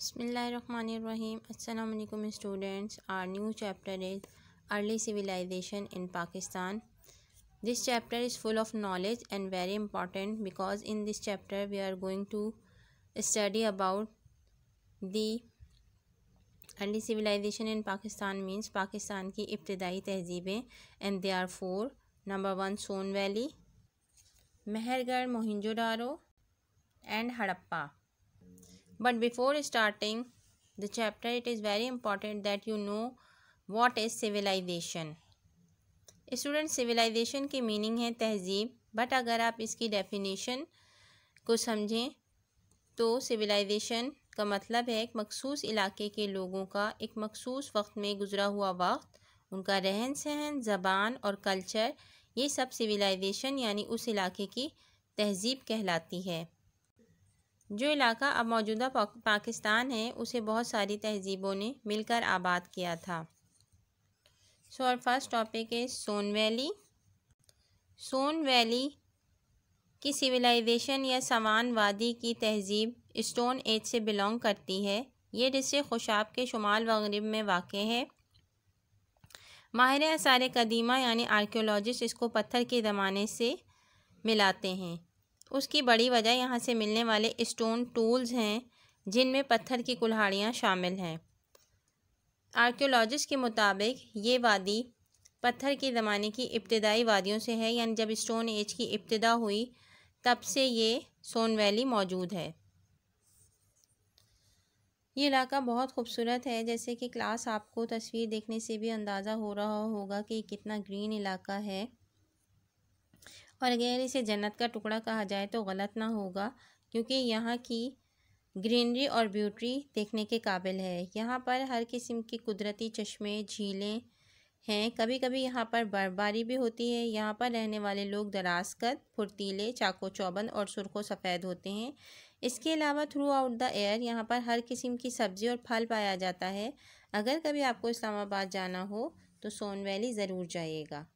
बसमीम् Allam students. Our new chapter is early civilization in Pakistan this chapter is full of knowledge and very important because in this chapter we are going to study about the early civilization in Pakistan means Pakistan की इब्तदाई तहजीबें and they are four number one Soan valley, Mehrgarh, Mohenjodaro and Harappa. But before starting the chapter, it is very important that you know what is civilization. Student civilization की meaning है तहजीब but अगर आप इसकी definition को समझें तो civilisation का मतलब है एक मखसूस इलाके के लोगों का, एक मखसूस वक्त में गुज़रा हुआ वक्त, उनका रहन सहन, ज़बान और कल्चर ये सब सिविलाइजेशन यानी उस इलाके की तहजीब कहलाती है। जो इलाका अब मौजूदा पाकिस्तान है, उसे बहुत सारी तहजीबों ने मिलकर आबाद किया था। सो और फ़र्स्ट टॉपिक है सोन वैली सोन वैली की सिविलाइजेशन या सवान वादी की तहजीब स्टोन एज से बिलोंग करती है। ये डिस्ट्रिक्ट खुशाब के शुमाल मगरब में वाक़ है। माहिर आसार कदीमा यानी आर्कियोलॉजिस्ट इसको पत्थर के ज़माने से मिलाते हैं। उसकी बड़ी वजह यहाँ से मिलने वाले स्टोन टूल्स हैं, जिनमें पत्थर की कुल्हाड़ियाँ शामिल हैं। आर्कियोलॉजिस्ट के मुताबिक ये वादी पत्थर के ज़माने की इब्तदाई वादियों से है, यानी जब स्टोन एज की इब्तदा हुई, तब से ये सोन वैली मौजूद है। ये इलाका बहुत खूबसूरत है, जैसे कि क्लास आपको तस्वीर देखने से भी अंदाज़ा हो रहा होगा कि कितना ग्रीन इलाका है। और अगर इसे जन्नत का टुकड़ा कहा जाए तो गलत ना होगा, क्योंकि यहाँ की ग्रीनरी और ब्यूटी देखने के काबिल है। यहाँ पर हर किस्म की कुदरती चश्मे, झीलें हैं। कभी कभी यहाँ पर बर्फबारी भी होती है। यहाँ पर रहने वाले लोग दराजकद, फुर्तीले, चाको चौबंद और सुरखो सफ़ेद होते हैं। इसके अलावा थ्रू आउट द एयर यहाँ पर हर किस्म की सब्ज़ी और फल पाया जाता है। अगर कभी आपको इस्लामाबाद जाना हो तो सोन वैली ज़रूर जाइएगा।